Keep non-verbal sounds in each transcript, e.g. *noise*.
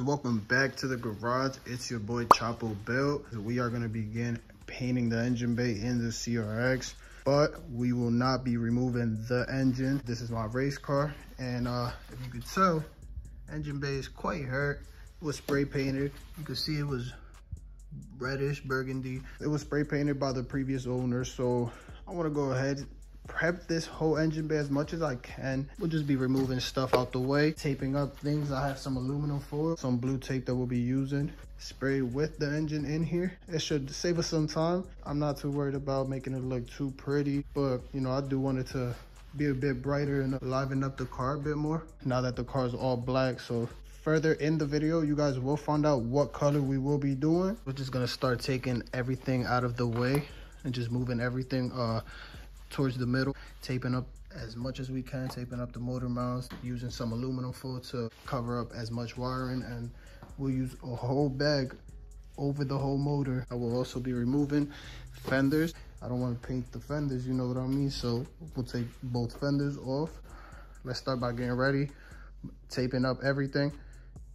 guys welcome back to the garage. It's your boy Chvpo Built we are going to begin painting the engine bay in the crx but we will not be removing the engine. This is my race car and uh if you could tell engine bay is quite hurt. It was spray painted. You can see it was reddish burgundy. It was spray painted by the previous owner so i want to go ahead prep this whole engine bay as much as I can. We'll just be removing stuff out the way, taping up things. I have some aluminum foil, some blue tape that we'll be using. Spray with the engine in here. It should save us some time. I'm not too worried about making it look too pretty, but you know, I do want it to be a bit brighter and liven up the car a bit more now that the car is all black. So further in the video, you guys will find out what color we will be doing. We're just gonna start taking everything out of the way and just moving everything uh, towards the middle, taping up as much as we can, taping up the motor mounts, using some aluminum foil to cover up as much wiring, and we'll use a whole bag over the whole motor. I will also be removing fenders. I don't want to paint the fenders, you know what I mean? So we'll take both fenders off. Let's start by getting ready, taping up everything,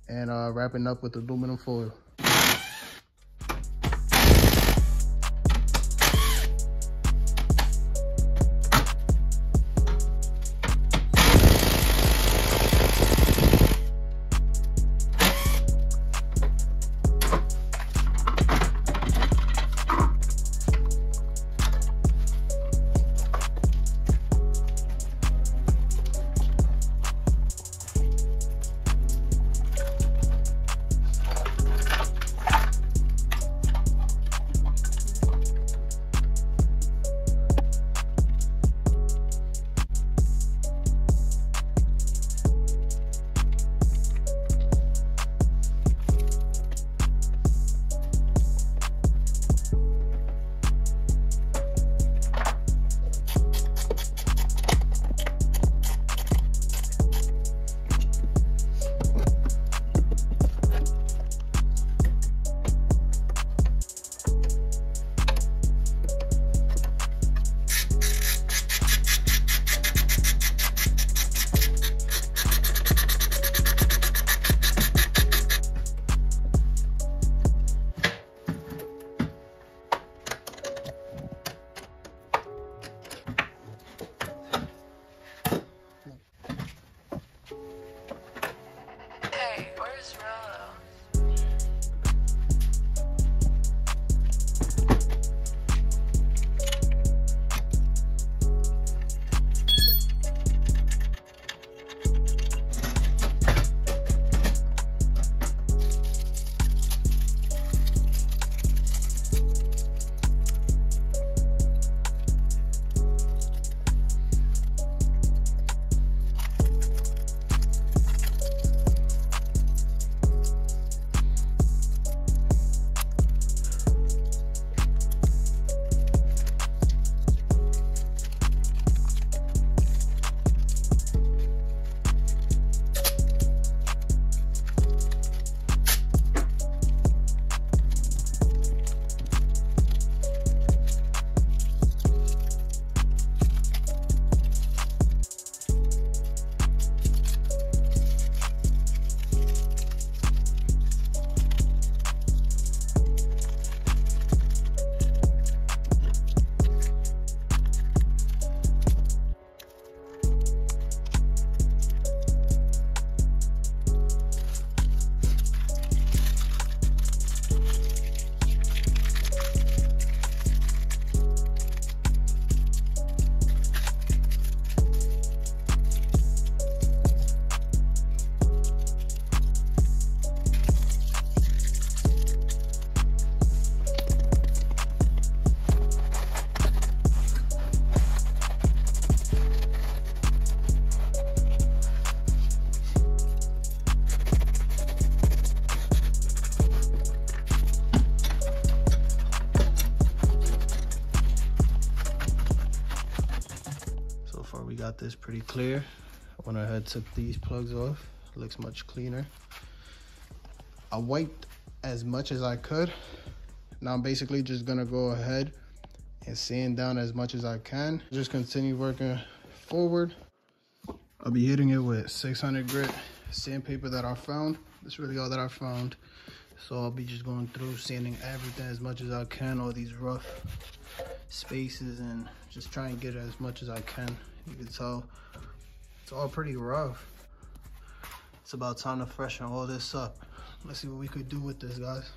and uh, wrapping up with aluminum foil. Got this pretty clear. when I ahead took these plugs off. Looks much cleaner. I wiped as much as I could. Now I'm basically just gonna go ahead and sand down as much as I can. Just continue working forward. I'll be hitting it with 600 grit sandpaper that I found. That's really all that I found. So I'll be just going through, sanding everything as much as I can, all these rough spaces, and just try and get as much as I can. You can tell it's all pretty rough. It's about time to freshen all this up. Let's see what we could do with this, guys.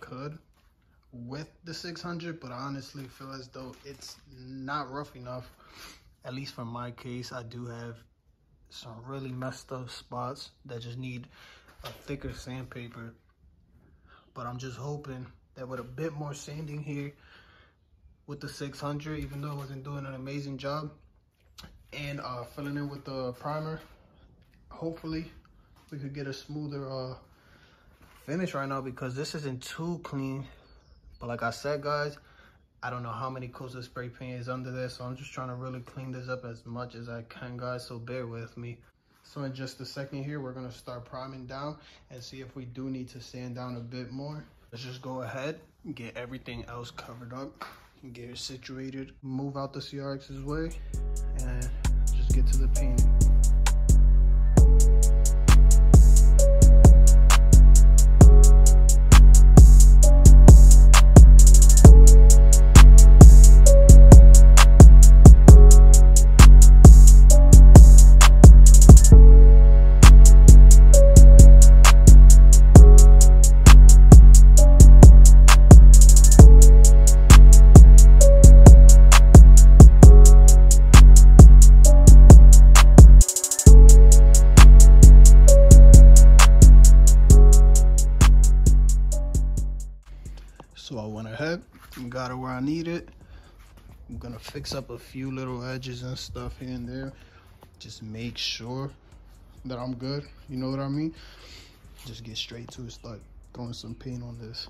Could with the 600, but I honestly feel as though it's not rough enough. At least for my case, I do have some really messed up spots that just need a thicker sandpaper. But I'm just hoping that with a bit more sanding here with the 600, even though it wasn't doing an amazing job, and uh, filling in with the primer, hopefully we could get a smoother uh, finish right now because this isn't too clean. But like I said, guys, I don't know how many coats of spray paint is under there. So I'm just trying to really clean this up as much as I can, guys. So bear with me. So in just a second here, we're going to start priming down and see if we do need to sand down a bit more. Let's just go ahead and get everything else covered up get it situated. Move out the CRX's way and just get to the painting. Few little edges and stuff here and there. Just make sure that I'm good. You know what I mean? Just get straight to it, start throwing some paint on this.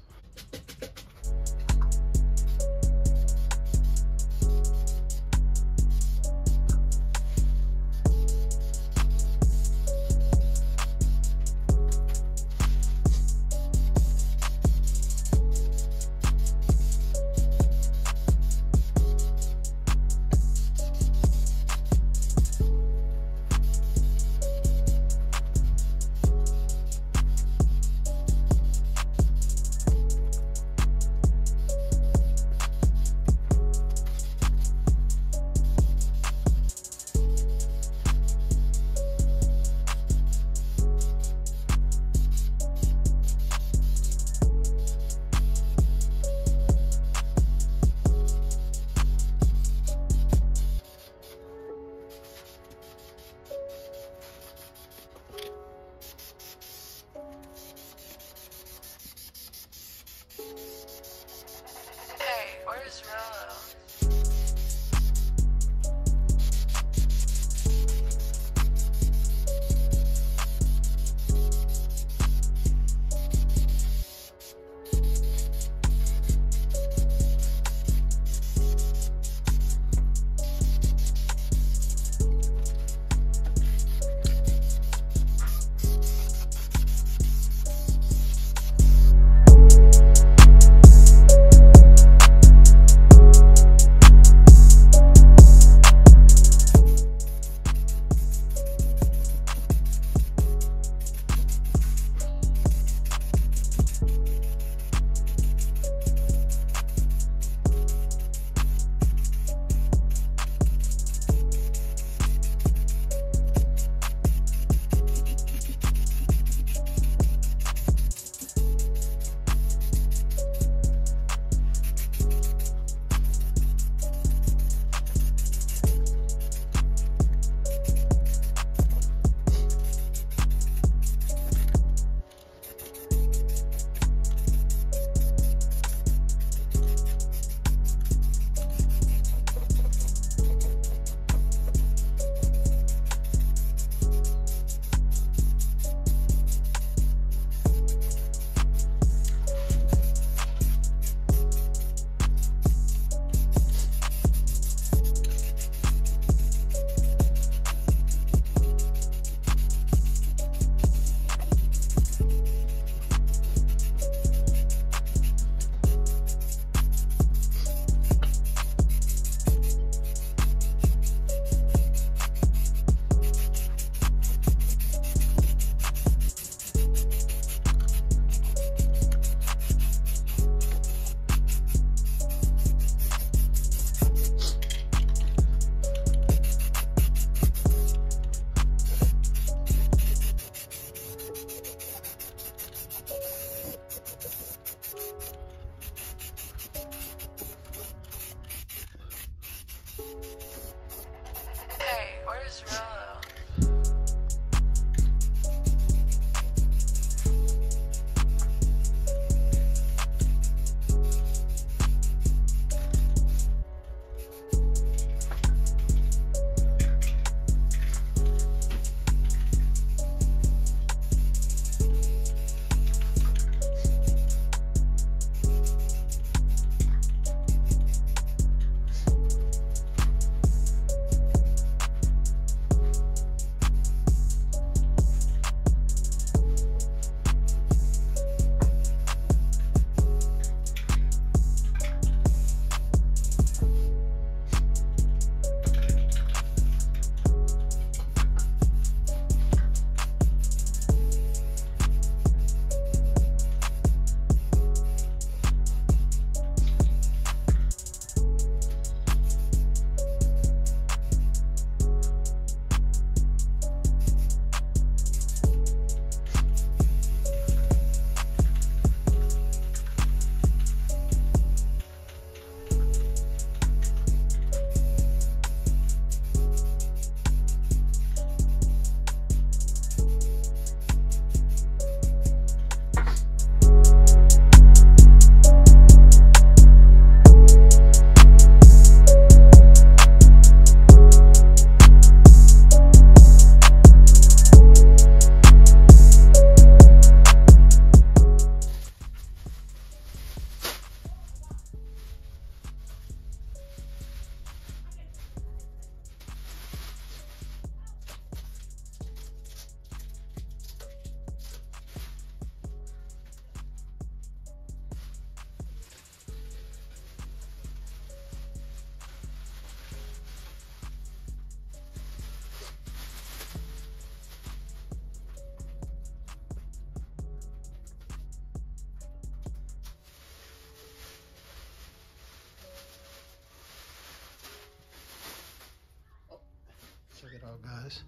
Out, guys.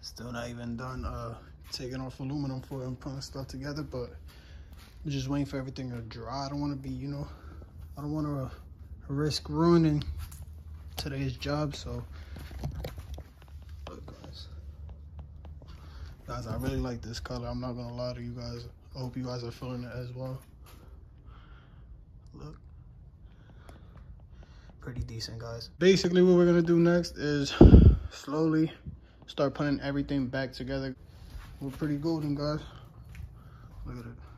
Still not even done uh, taking off aluminum foil and putting stuff together, but I'm just waiting for everything to dry. I don't want to be, you know, I don't want to uh, risk ruining today's job, so look, guys. Guys, I really like this color. I'm not gonna lie to you guys. I hope you guys are feeling it as well. Look pretty decent guys. Basically what we're gonna do next is slowly start putting everything back together. We're pretty golden guys. Look at it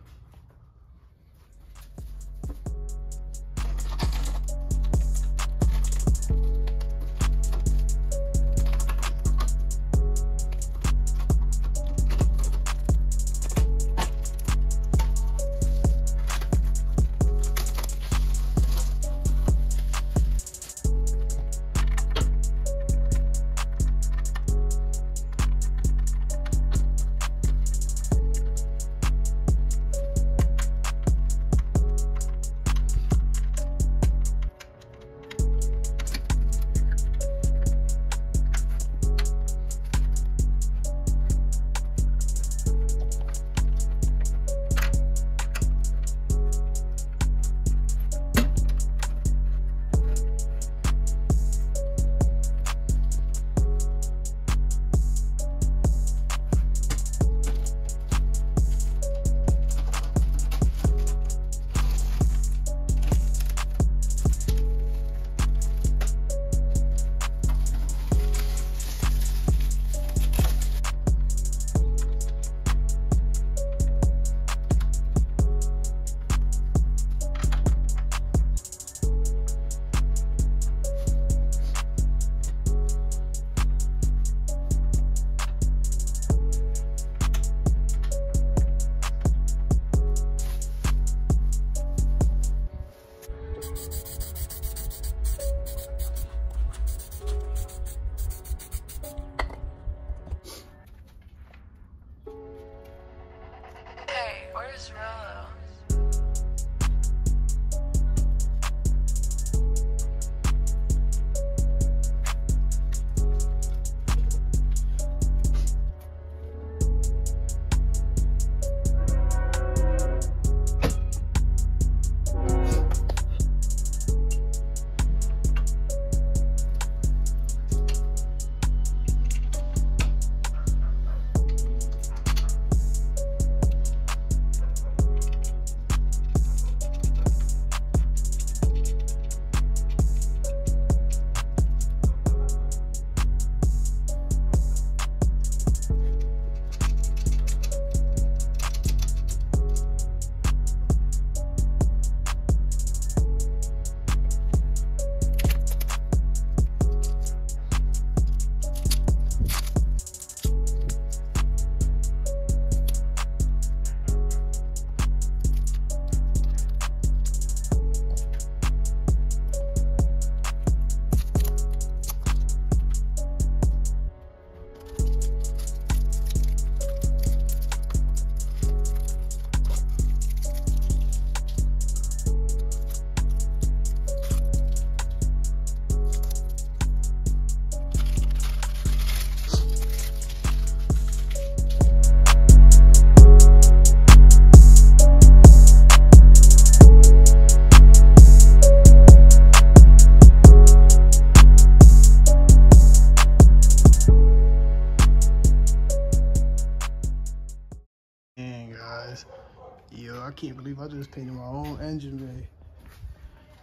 Painting my own engine bay.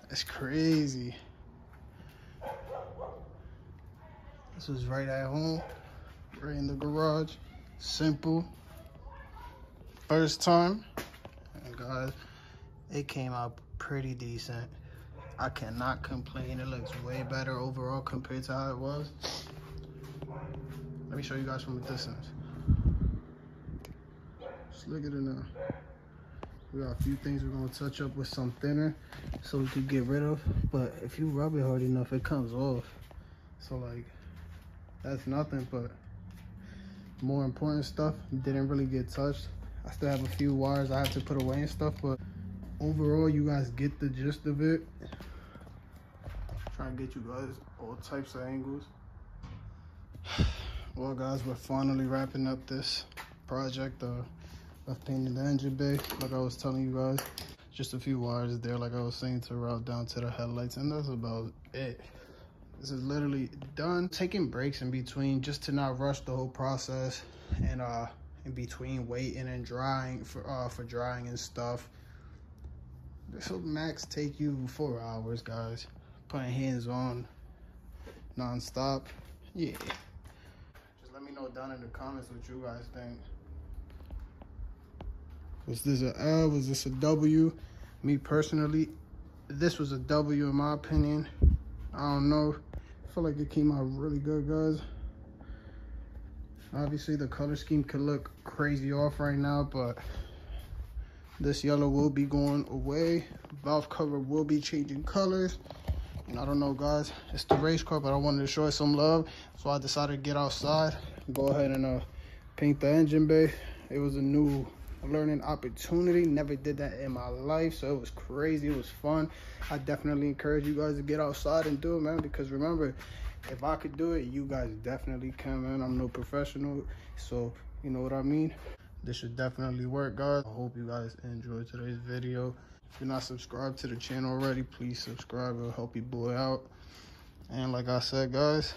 That's crazy. This was right at home, right in the garage. Simple. First time. And guys, it came out pretty decent. I cannot complain. It looks way better overall compared to how it was. Let me show you guys from a distance. Just look at it now. We got a few things we're gonna touch up with some thinner so we could get rid of. But if you rub it hard enough, it comes off. So like, that's nothing, but more important stuff didn't really get touched. I still have a few wires I have to put away and stuff, but overall, you guys get the gist of it. Trying to get you guys all types of angles. *sighs* Well, guys, we're finally wrapping up this project. Uh, of painted the engine bay like i was telling you guys. Just a few wires there like i was saying to route down to the headlights and that's about it. This is literally done. Taking breaks in between just to not rush the whole process and uh in between waiting and drying for uh for drying and stuff. This will max take you four hours guys. Putting hands on non-stop. Yeah. Just let me know down in the comments what you guys think was this a L? Was this a W? Me personally, this was a W in my opinion. I don't know. I feel like it came out really good, guys. Obviously, the color scheme could look crazy off right now, but this yellow will be going away. Valve cover will be changing colors. And I don't know, guys. It's the race car, but I wanted to show it some love. So I decided to get outside, go ahead and uh, paint the engine bay. It was a new learning opportunity. Never did that in my life so it was crazy. It was fun. I definitely encourage you guys to get outside and do it man because remember if i could do it you guys definitely can man. I'm no professional so you know what i mean? This should definitely work guys. I hope you guys enjoyed today's video. If you're not subscribed to the channel already please subscribe. It'll help you boy out. And like i said guys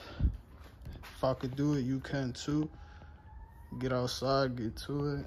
if i could do it you can too. Get outside get to it